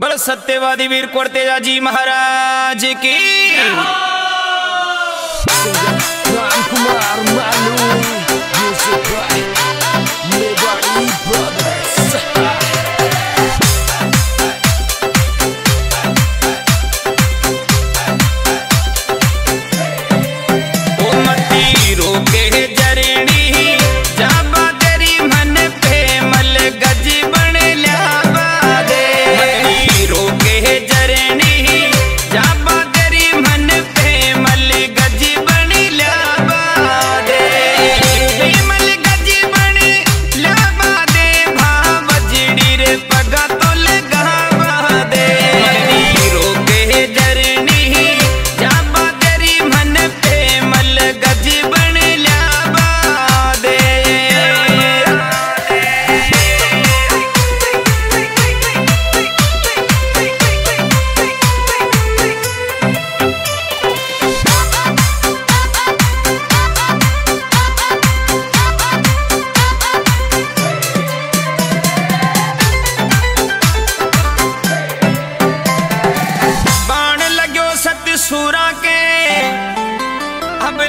बल सत्यवादी वीर कुर तेजा जी महाराज की। कुमार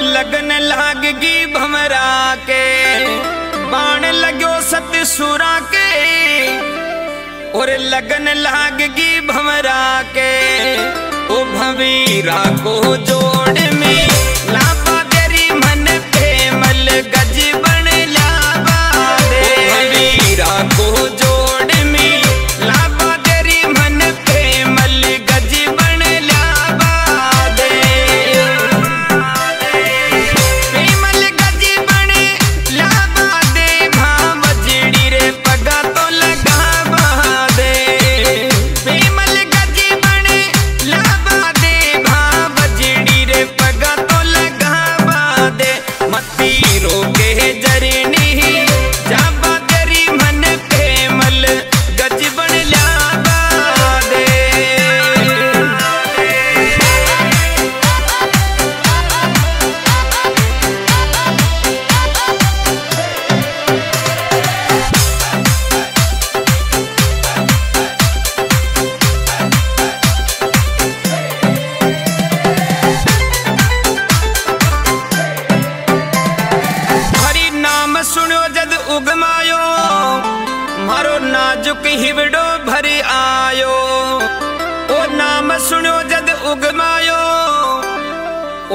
लगन लागगी भमरा के। बाण लगो सत सुरा के। और लगन लागगी भमरा के। ओ भवीरा को जो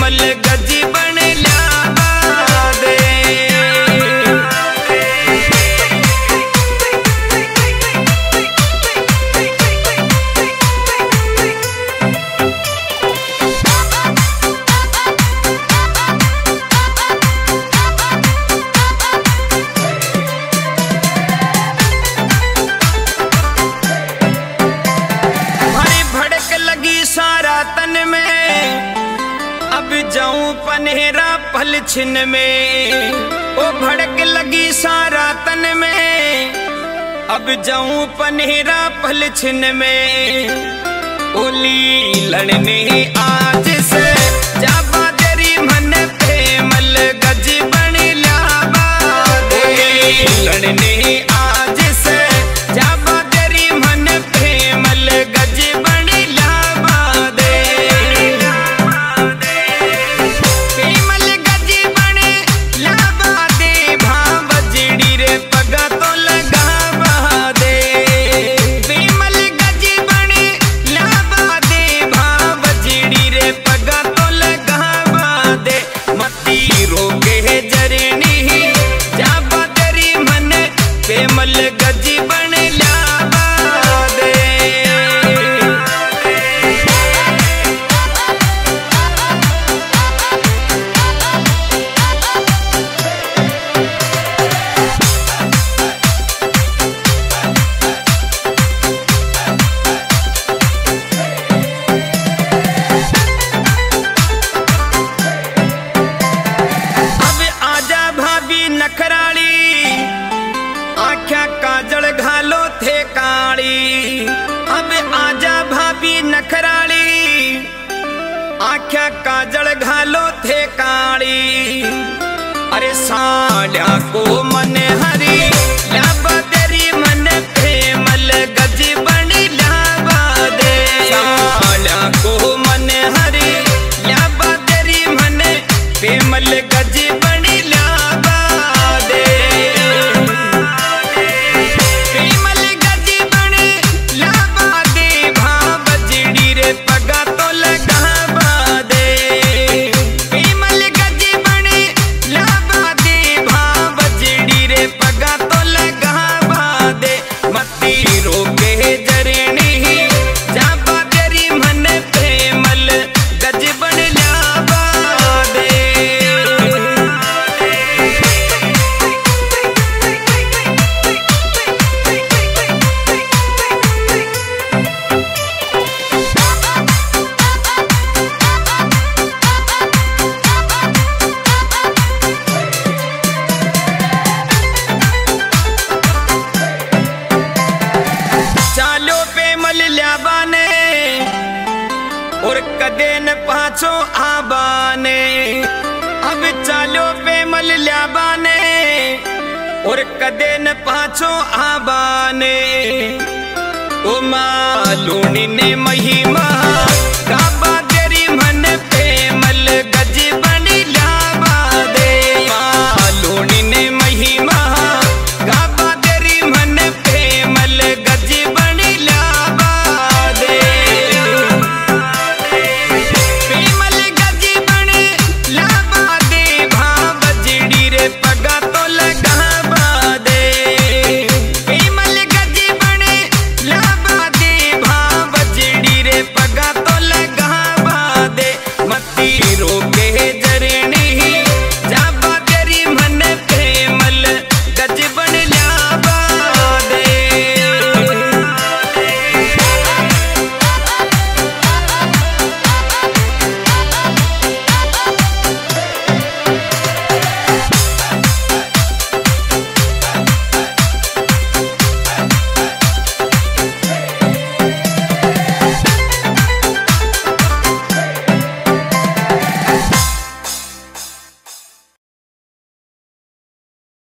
मल गजी बन पनेरा पल छिन में। ओ भड़क लगी सारा तन में। अब जाऊँ पनेरा पल छिन में। ओली लड़ने आ नखराली आख्या काजल घालो थे काली। अरे साड़ा को मन हरी। पाछो आबाने। अब चालो पे मल ल्याबाने और कदे न पाछो आबाने। ओ मालूनी ने मही